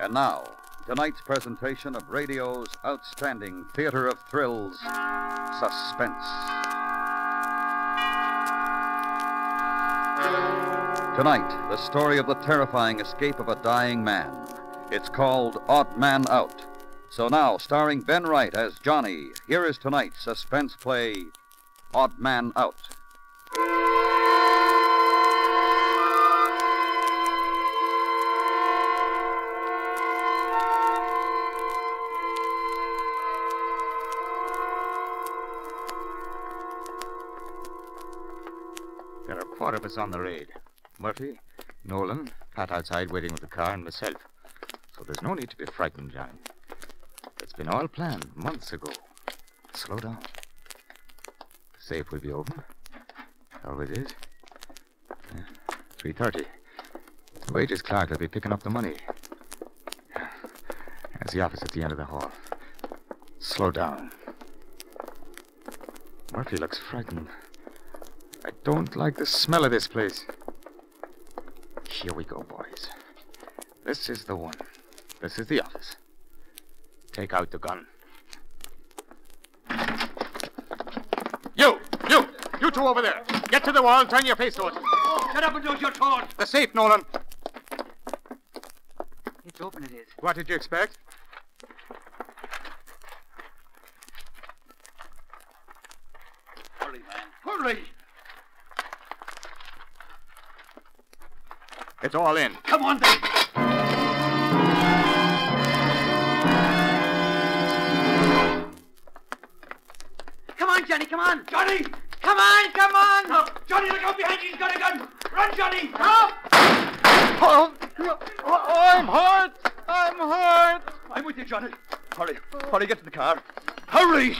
And now, tonight's presentation of radio's outstanding theater of thrills, Suspense. Tonight, the story of the terrifying escape of a dying man. It's called Odd Man Out. So now, starring Ben Wright as Johnny, here is tonight's suspense play, Odd Man Out. Us on the raid. Murphy, Nolan, Pat outside waiting with the car, and myself. So there's no need to be frightened, Johnny. It's been all planned months ago. Slow down. Safe will be open. Always is. Yeah, 3.30. Wages clerk will be picking up the money. There's the office at the end of the hall. Slow down. Murphy looks frightened. Don't like the smell of this place. Here we go, boys. This is the one. This is the office. Take out the gun. You! You! You two over there! Get to the wall, and turn your face to it. Shut up and do as you're. The safe, Nolan. It's open, it is. What did you expect? Hurry, man. Hurry! It's all in. Come on, then. Come on, Johnny, come on. Johnny! Come on, come on! No, Johnny, look out behind you. He's got a gun. Run, Johnny! Come! Oh, I'm hurt. I'm hurt. I'm with you, Johnny. Hurry. Hurry, get to the car. Hurry!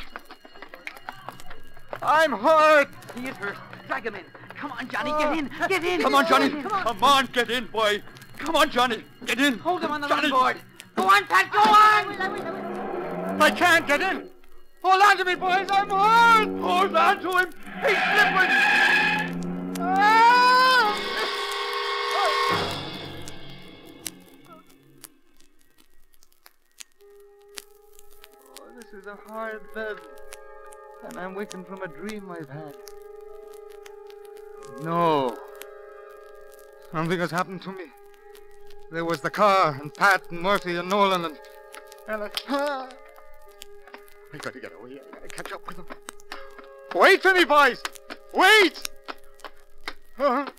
I'm hurt. He is hurt. Drag him in. Come on, Johnny, get in. Get in. Come on, Johnny. Come on. Come on, get in, boy. Come on, Johnny. Get in. Hold him on the Johnny. board. Go on, Pat, go on! I can't get in. Hold on to me, boys. I'm hurt. Hold on to him. He's slipping. Ah! Oh, this is a hard bed. And I'm waking from a dream I've had. No. Something has happened to me. There was the car, and Pat, and Murphy, and Nolan, and. and I, ah. I gotta get away. I gotta catch up with them. Wait for me, boys! Wait! and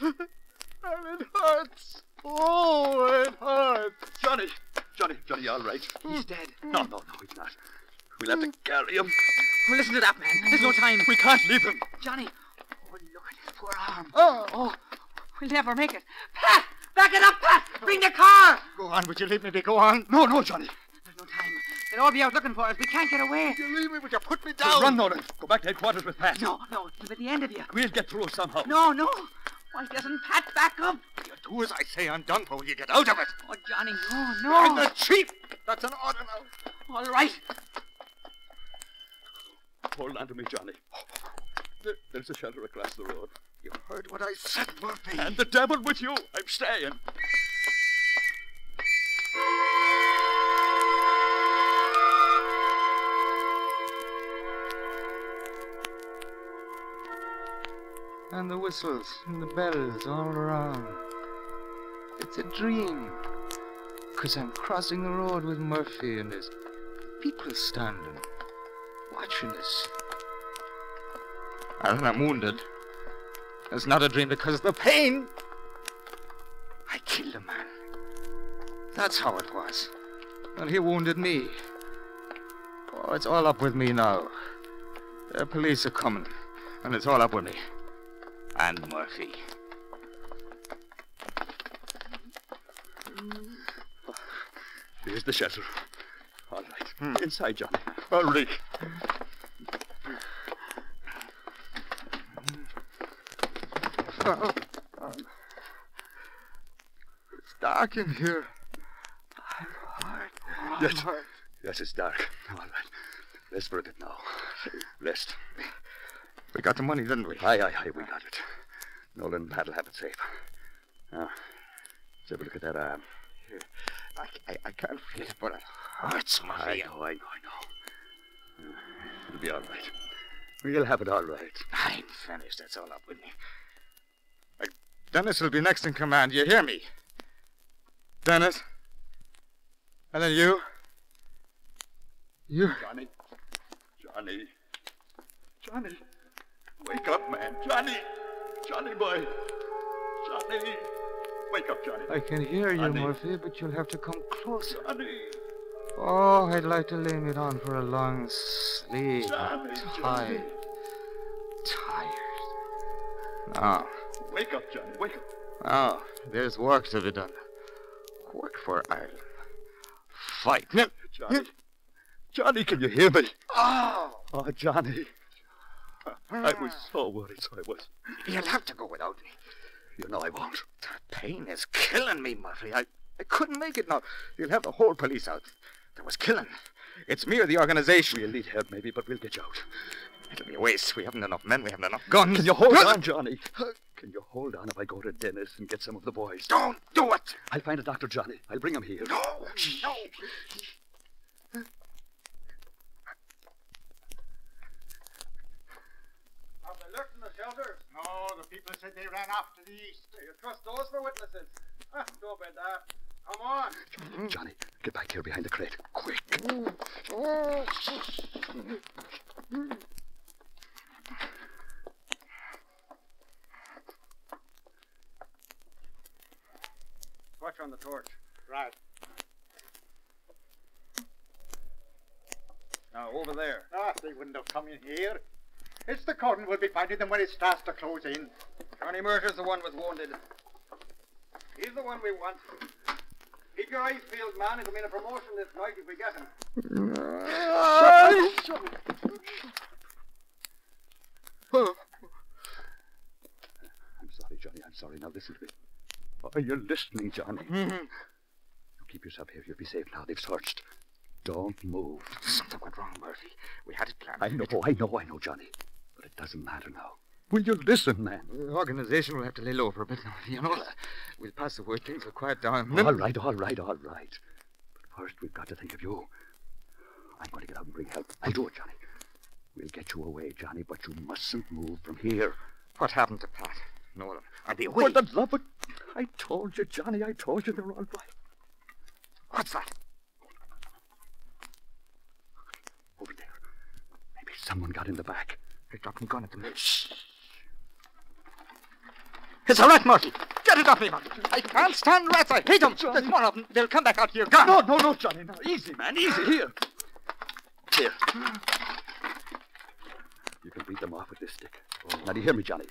it hurts. Oh, it hurts. Johnny. Johnny, Johnny, all right. He's dead. No, no, no, he's not. We'll have to carry him. Oh, listen to that, man. There's no time. We can't leave him. Johnny. Oh, look at his poor arm. Oh, Oh, we'll never make it. Pat! Back it up, Pat! Bring the car! go on. Would you leave me be? Go on. No, no, Johnny. There's no time. They'll all be out looking for us. We can't get away. You leave me? Would you put me down? run, Nolan. Go back to headquarters with Pat. No, no, till at the end of you. We'll get through somehow. No, no. Why doesn't Pat back up? You do as I say. I'm done for. Will you get out of it? Oh, Johnny, no, I'm the chief. That's an order now. All right. Hold on to me, Johnny. Oh, oh, oh. There- There's a shelter across the road. You heard what I said, Murphy. And the devil with you. I'm staying. And the whistles and the bells all around. It's a dream. Because I'm crossing the road with Murphy and there's people standing, watching us. And I'm wounded. It's not a dream because of the pain. I killed a man. That's how it was. And he wounded me. Oh, it's all up with me now. The police are coming, and it's all up with me. And Murphy. Here's the shelter. All right. Hmm. Inside, Johnny. Hurry. It's dark in here. I'm hurt. I'm Yes. hurt. Yes, it's dark. All right. For a bit now. Rest. We got the money, didn't we? Aye, aye, aye, we got it. Nolan and Pat'll have it safe. Now, let's have a look at that arm. I, I, I can't feel it, but it hurts, Maria. I know, I know, I know. Ah, it'll be all right. We'll have it all right. I'm finished. That's all up with me. Dennis will be next in command. You hear me? Dennis? And then you? You? Johnny. Johnny. Johnny. Wake up, man. Johnny. Johnny boy. Johnny. Wake up, Johnny. I can hear you, Johnny. Murphy, but you'll have to come closer. Johnny. Oh, I'd like to lay me down for a long sleep. Johnny. I'm Johnny. tired. Tired. Now, Wake up, Johnny. Wake up. now, there's work to be done. Work for Ireland. Fight. No. Johnny. Johnny, can you hear me? Oh! Oh, Johnny. I was so worried, so I was. You'll have to go without me. You know I won't. That pain is killing me, Murphy. I, I couldn't make it now. You'll have the whole police out. There was killing. It's me or the organization. We'll need help, maybe, but we'll get you out. It'll be a waste. We haven't enough men. We haven't enough guns. Can you hold on, Johnny? Can you hold on if I go to Dennis and get some of the boys? Don't do it. I'll find a doctor, Johnny. I'll bring him here. No, no. Have they lurked in the shelters? No, the people said they ran off to the east. You trust those for witnesses? Ah, don't bet that. Come on. Hmm. Johnny, get back here behind the crate. Quick. Mm. Mm. Watch on the torch. Right. Now, over there. Ah, they wouldn't have come in here. It's the curtain. We'll be finding them when it starts to close in. Johnny Murder's the one was wounded. He's the one we want. Keep your eyes peeled, man. It'll mean a promotion this night if we get him. I'm sorry, Johnny. I'm sorry. Now listen to me. Are you listening, Johnny? You keep yourself here. You'll be safe now. They've searched. Don't move. Something went wrong, Murphy. We had it planned. I know, I know, I know, Johnny. But it doesn't matter now. Will you listen, man? The organization will have to lay low for a bit now. You know, uh, we'll pass the word. Things will quiet down. All right, all right, all right. But first, we've got to think of you. I'm going to get out and bring help. I'll do it, Johnny. We'll get you away, Johnny, but you mustn't move from here. What happened to Pat? Nolan. I'll be away. For the love of... I told you, Johnny, I told you they're all right. What's that? Over there. Maybe someone got in the back. They dropped my gun at the mill. Shh. It's all right, Murphy. Get it off me, Murphy. I can't stand rats. I hate them. There's more of them. They'll come back out here. Gone. No, no, no, Johnny, no. Easy, man, easy. Here. Here. You can beat them off with this stick. Now, do you hear me, Johnny?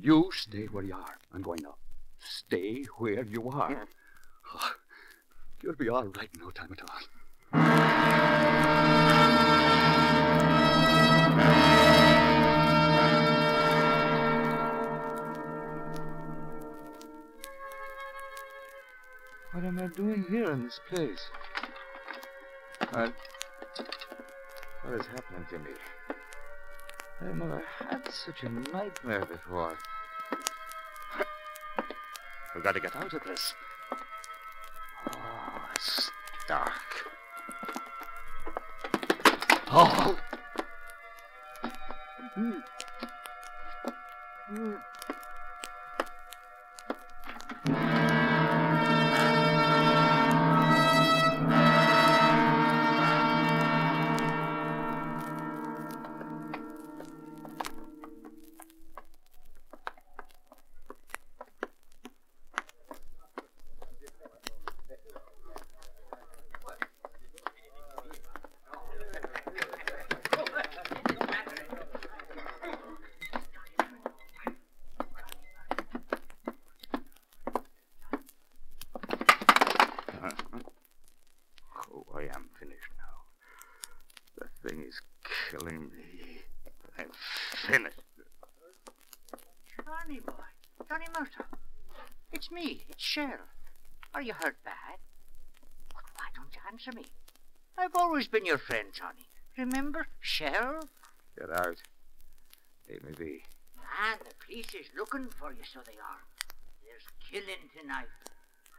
You stay where you are. I'm going now. Stay where you are. Oh, you'll be all right in no time at all. What am I doing here in this place? What? What is happening to me? I never had such a nightmare before. We've got to get out of this. Me, it's Shell. Are oh, you hurt bad? But why don't you answer me? I've always been your friend, Johnny. Remember, Shell? Get out. Leave me be. Man, ah, the police is looking for you, so they are. There's killing tonight.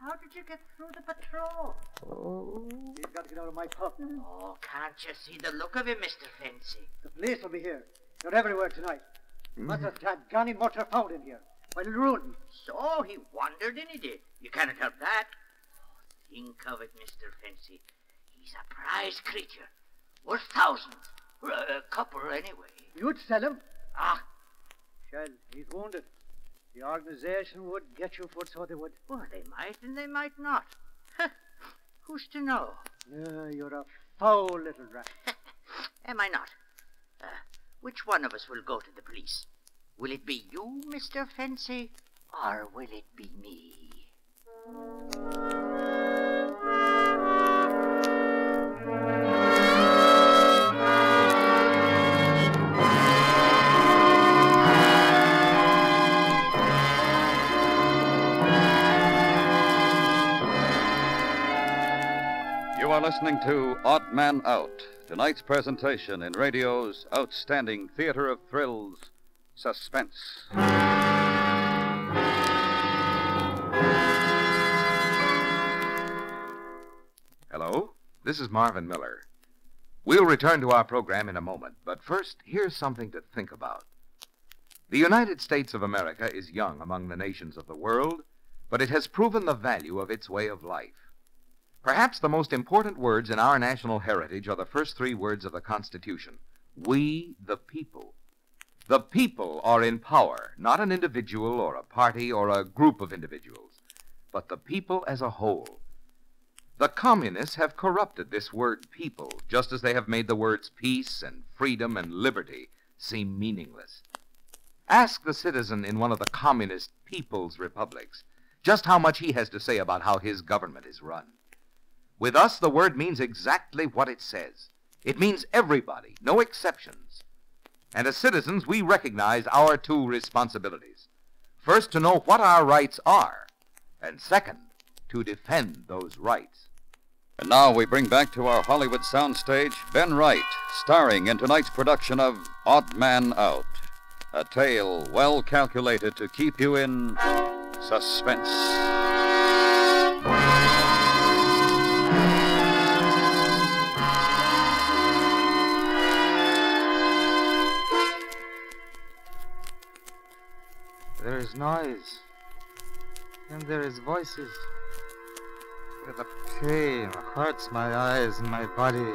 How did you get through the patrol? Oh. He's got to get out of my pub. Oh, can't you see the look of him, Mr. Fencie? The police will be here. They're everywhere tonight. Must have mm-hmm. had Johnny Mutter found in here. By the ruin. So he wandered in, he did. You cannot help that. Think of it, Mr. Fencie. He's a prize creature. Worth thousands. Or a couple, anyway. You'd sell him? Ah, Shell, he's wounded. The organization would get you for so they would. well, they might and they might not. Who's to know? Yeah, you're a foul little rat. Am I not? Uh, which one of us will go to the police? Will it be you, Mr. Fencie, or will it be me? You are listening to Odd Man Out, tonight's presentation in radio's outstanding theater of thrills, Suspense. Hello, this is Marvin Miller. We'll return to our program in a moment, but first, here's something to think about. The United States of America is young among the nations of the world, but it has proven the value of its way of life. Perhaps the most important words in our national heritage are the first three words of the Constitution We, the people. The people are in power, not an individual or a party or a group of individuals, but the people as a whole. The communists have corrupted this word people, just as they have made the words peace and freedom and liberty seem meaningless. Ask the citizen in one of the communist people's republics just how much he has to say about how his government is run. With us, the word means exactly what it says. It means everybody, no exceptions. And as citizens, we recognize our two responsibilities. First, to know what our rights are, and second, to defend those rights. And now we bring back to our Hollywood soundstage Ben Wright, starring in tonight's production of Odd Man Out, a tale well calculated to keep you in suspense. Is noise. And there is voices. The pain hurts my eyes and my body.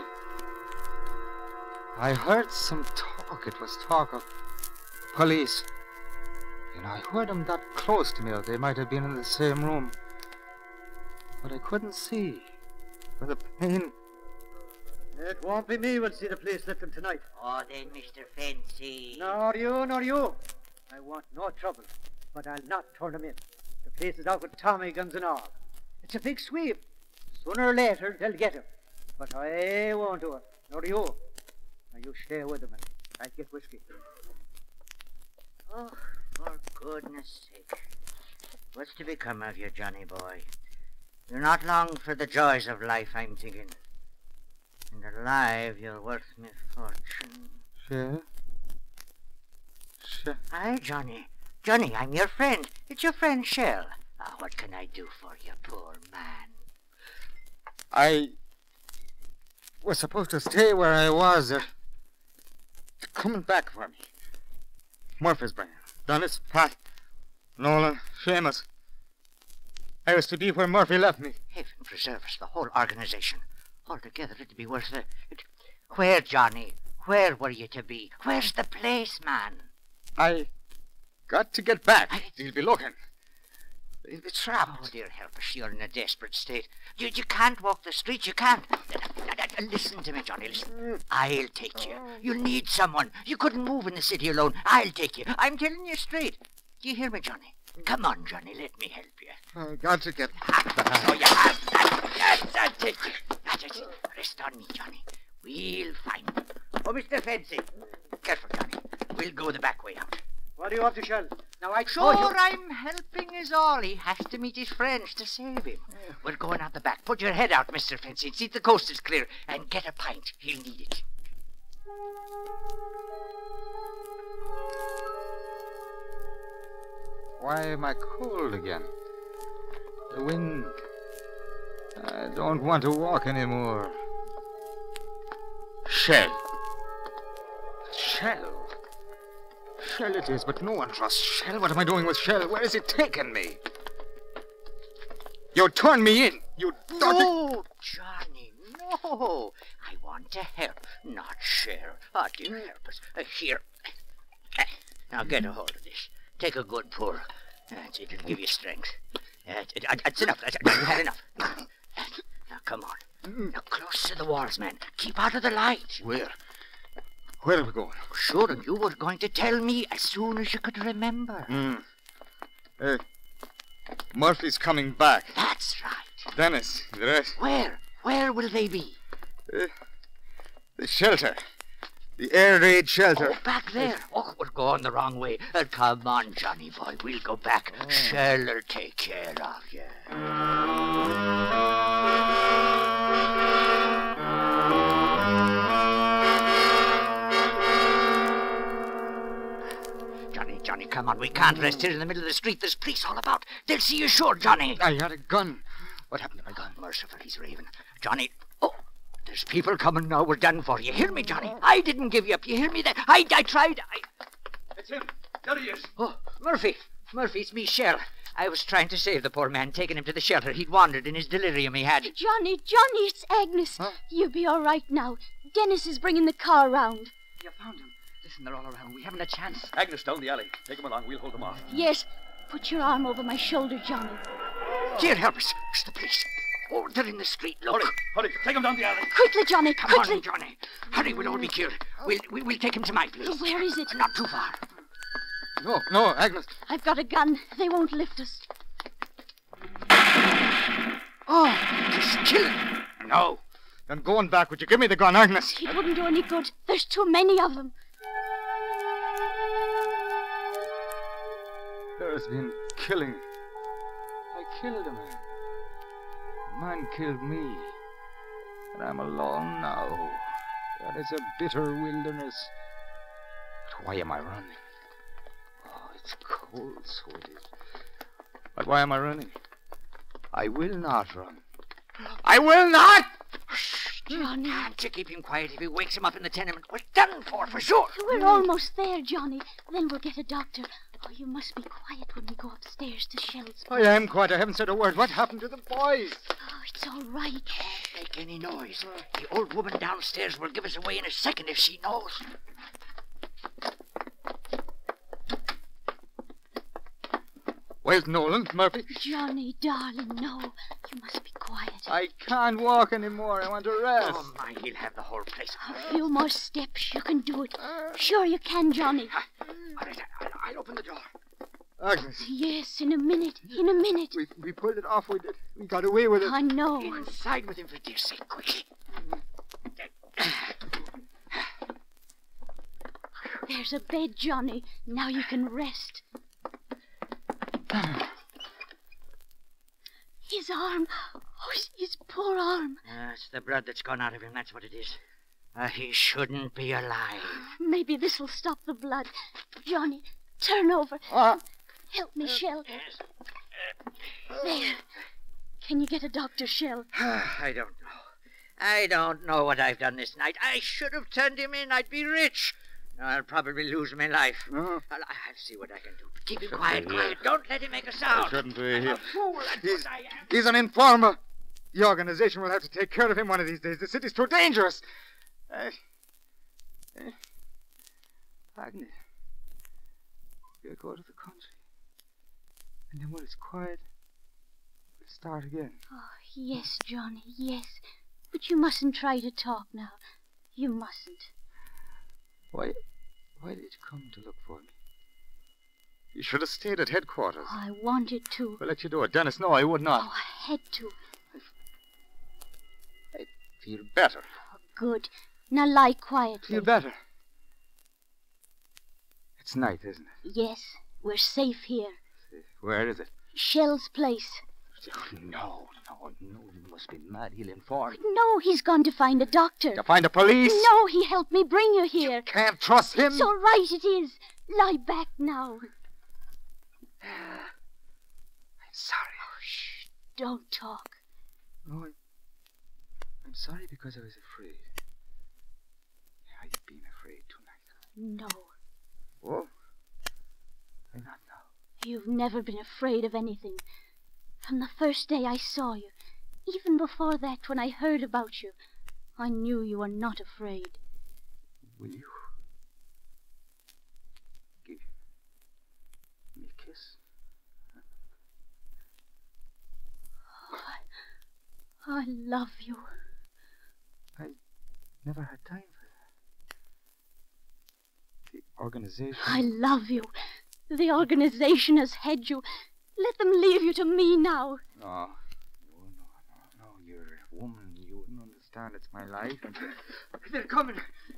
I heard some talk. It was talk of police. And I heard them that close to me, or they might have been in the same room. But I couldn't see. For the pain. It won't be me will see the police lifting tonight. Oh, then, Mr. Fencie. Nor you, nor you. I want no trouble, but I'll not turn them in. The place is out with Tommy guns and all. It's a big sweep. Sooner or later, they'll get him. But I won't do it, nor you. Now you stay with them and I'll get whiskey. Oh, for goodness sake. What's to become of you, Johnny boy? You're not long for the joys of life, I'm thinking. And alive, you're worth me fortune. Sure. Sure. Aye, Johnny. Johnny, I'm your friend. It's your friend Shell. Ah, what can I do for you, poor man? I was supposed to stay where I was. They're coming back for me. Murfreesboro, Dennis, Pat, Nolan, Seamus. I was to be where Murphy left me. Heaven preserve us, the whole organization. Altogether, it'd be worth it. it. Where, Johnny? Where were you to be? Where's the place, man? I got to get back. I- They'll be looking. They'll be trapped. Oh, dear help us, you're in a desperate state. You, you can't walk the streets, you can't. Listen to me, Johnny, listen. I'll take you. You'll need someone. You couldn't move in the city alone. I'll take you. I'm telling you straight. Do you hear me, Johnny? Come on, Johnny, let me help you. I got to get Ah, So you have that. Yes, that's it. That's it. Rest on me, Johnny. We'll find him. Oh, Mr. Fencie. Careful, Johnny. We'll go the back way out. What are you up to, Shell? Now I oh, Sure, you. I'm helping is all. He has to meet his friends to save him. We're going out the back. Put your head out, Mr. Fencie, see if the coast is clear. And get a pint. He'll need it. Why am I cold again? The wind. I don't want to walk anymore. Shell. Shell. Shell it is, but no one trusts Shell. What am I doing with Shell? Where is it taken me? You turn me in. You dodgy... No, Johnny, no. I want to help, not share. Oh, dear, help us. Uh, here. Now get a hold of this. Take a good pull. That's it. It'll give you strength. That's, it. that's enough. That's, you had enough. Now, come on. Now, close to the walls, man. Keep out of the light. Where? Where are we going? Sure, and you were going to tell me as soon as you could remember. Hey, Murphy's coming back. That's right. Dennis, the rest. Where? Where will they be? Uh, the shelter. The air raid shelter. Oh, back there. Oh, we're going the wrong way. Uh, come on, Johnny boy. We'll go back. Shell'll take care of you. Come on. We can't rest here in the middle of the street. There's police all about. They'll see you sure, Johnny. I had a gun. What happened to my gun? Merciful, he's raving. Johnny, oh, there's people coming now. We're done for. You hear me, Johnny? I didn't give you up. You hear me? That I, I tried. I... It's him. There he is. Oh, Murphy. Murphy, it's me, Shell. I was trying to save the poor man, taking him to the shelter. He'd wandered in his delirium. He had. Johnny, Johnny, it's Agnes. You'll be all right now. Dennis is bringing the car round. You found him. Listen, they're all around. We haven't a chance. Agnes down the alley. Take him along. We'll hold them off. Yes, put your arm over my shoulder, Johnny. Here, help us. It's the police. Oh, they're in the street. Look. Hurry, hurry. Take him down the alley. Quickly, Johnny, Come quickly. on, Johnny. Hurry, we'll all be killed. We'll, we, we'll take him to my place. Where is it? Not too far. No, no, Agnes. I've got a gun. They won't lift us. Oh, just kill him. No. Then go on back. Would you give me the gun, Agnes? It wouldn't do any good. There's too many of them. There's been killing. I killed a man. A man killed me. And I'm alone now. That is a bitter wilderness. But why am I running? Oh, it's cold, so it is. But why am I running? I will not run. I will not! Johnny. Can't you keep him quiet if he wakes him up in the tenement? We're done for, for sure. We're almost there, Johnny. Then we'll get a doctor. Oh, you must be quiet when we go upstairs to Shell's. I am quiet. I haven't said a word. What happened to the boys? Oh, it's all right. Don't make any noise. The old woman downstairs will give us away in a second if she knows. Where's Nolan, Murphy? Johnny, darling, no. You must be quiet. I can't walk anymore. I want to rest. Oh, my, he'll have the whole place. A few more steps. You can do it. Sure you can, Johnny. All right, I'll, I'll open the door. Agnes, Yes, in a minute. In a minute. we, we pulled it off. We did. We got away with it. I know. Inside with him, for dear sake, quickly. There's a bed, Johnny. Now you can rest. His arm. Oh, his- his poor arm. Uh, it's the blood that's gone out of him, that's what it is. Uh, he shouldn't be alive. Maybe this'll stop the blood. Johnny, turn over. Ah. Help me, Shell. Yes. There. Can you get a doctor, Shell? I don't know. I don't know what I've done this night. I should have turned him in. I'd be rich. I'll probably lose my life. No. I'll, I'll see what I can do. But keep him quiet, quiet. Don't let him make a sound. I shouldn't be I'm here. a fool, that's He's, what I am. he's an informer. The organization will have to take care of him one of these days. The city's too dangerous. Uh, uh, Agnes, we'll go to the country. And then when it's quiet, we'll start again. Oh, yes, Johnny, yes. But you mustn't try to talk now. You mustn't. Why, why did you come to look for me? You should have stayed at headquarters. Oh, I wanted to. We'll let you do it. Dennis, no, I would not. Oh, I had to. I feel better. Oh, good. Now lie quietly. Feel better. It's night, isn't it? Yes, we're safe here. Where is it? Shell's place. Oh, no, no, no, you must be mad. He'll inform. No, he's gone to find a doctor. To find the police? No, he helped me bring you here. Can't trust him. It's all right, it is. Lie back now. I'm sorry. Oh, shh! don't talk. No, I'm, I'm sorry because I was afraid. You've been afraid tonight. No, Oh? I'm not now. you've never been afraid of anything. From the first day I saw you, even before that, when I heard about you, I knew you were not afraid. Will you give me a kiss? Oh, I I love you. I never had time for that. The organization. I love you. The organization has had you. Let them leave you to me now. No. No, no, no, no. You're a woman. You wouldn't understand. It's my life. And They're coming.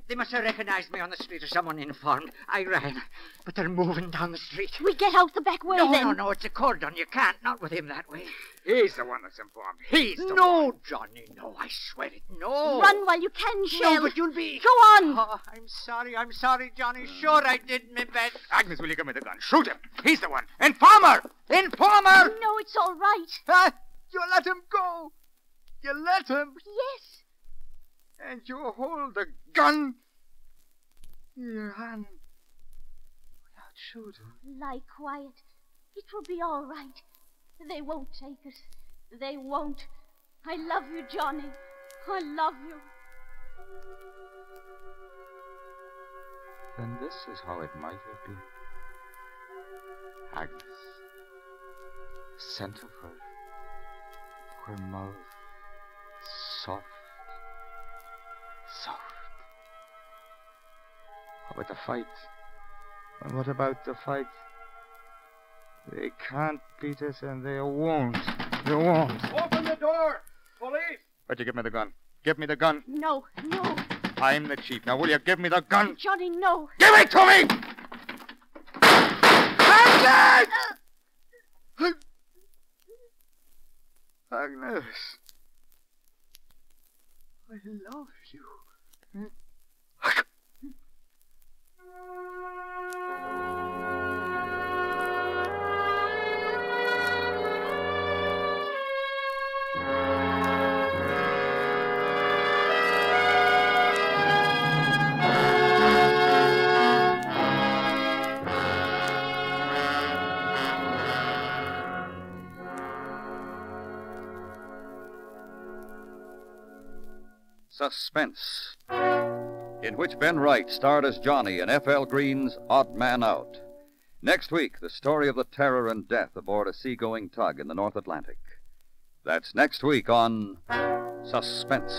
They must have recognized me on the street or someone informed. I ran, but they're moving down the street. We get out the back way no, then. no, no, it's a cordon. You can't. Not with him that way. he's the one that's informed. He's the no, one. Johnny, no, I swear it. No. Run while you can, Shell. No, but you'll be. Go on. Oh, I'm sorry, I'm sorry, Johnny. Sure, I did my best. Agnes, will you give me the gun? Shoot him. He's the one. Informer! Informer! No, it's all right. Huh? You let him go. You let him. Yes. And you hold the gun in your hand without shooting. Lie quiet. It will be all right. They won't take us. They won't. I love you, Johnny. I love you. Then this is how it might have been. Agnes, scent of her, her mouth, soft, soft. How about the fight? And what about the fight? They can't beat us and they won't. They won't. Open the door! Police! But you give me the gun. Give me the gun. No, no. I'm the chief. Now, will you give me the gun? Johnny, no. Give it to me! Agnes! Agnes. I love you. Suspense, in which Ben Wright starred as Johnny in F.L. Green's Odd Man Out. Next week, the story of the terror and death aboard a seagoing tug in the North Atlantic. That's next week on Suspense.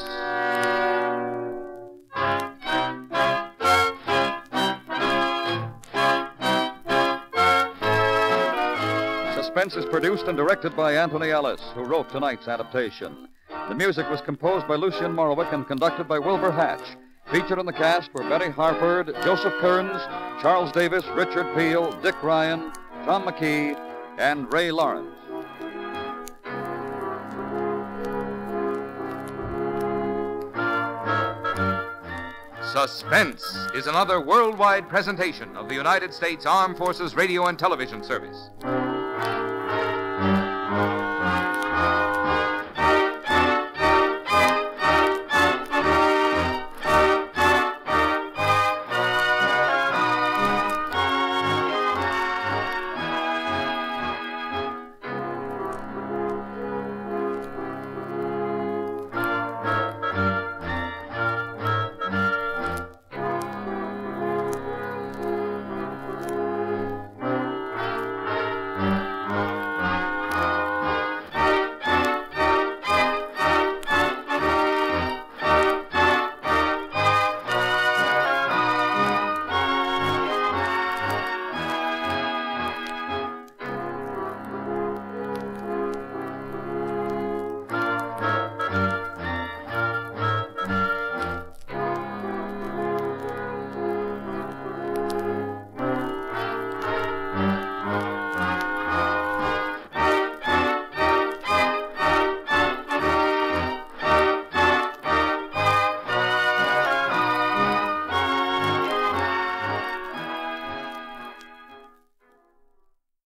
Suspense is produced and directed by Antony Ellis, who wrote tonight's adaptation. The music was composed by Lucien Moraweck and conducted by Wilbur Hatch. Featured in the cast were Betty Harford, Joseph Kearns, Charles Davis, Richard Peel, Dick Ryan, Tom McKee, and Ray Lawrence. Suspense is another worldwide presentation of the United States Armed Forces Radio and Television Service.